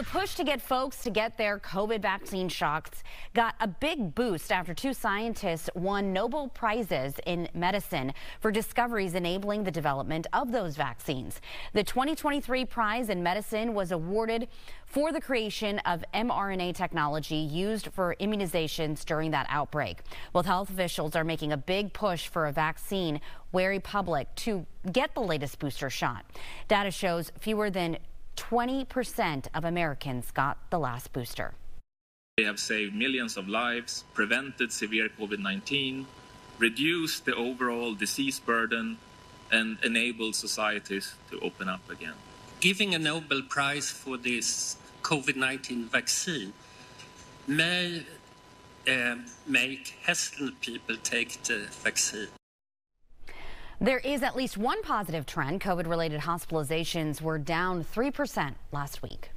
the push to get folks to get their COVID vaccine shots got a big boost after two scientists won Nobel Prizes in medicine for discoveries enabling the development of those vaccines. The 2023 prize in medicine was awarded for the creation of mRNA technology used for immunizations during that outbreak. Both health officials are making a big push for a vaccine wary public to get the latest booster shot. Data shows fewer than 20% of Americans got the last booster. They have saved millions of lives, prevented severe COVID 19, reduced the overall disease burden, and enabled societies to open up again. Giving a Nobel Prize for this COVID 19 vaccine may uh, make hesitant people take the vaccine. There is at least one positive trend. COVID related hospitalizations were down 3% last week.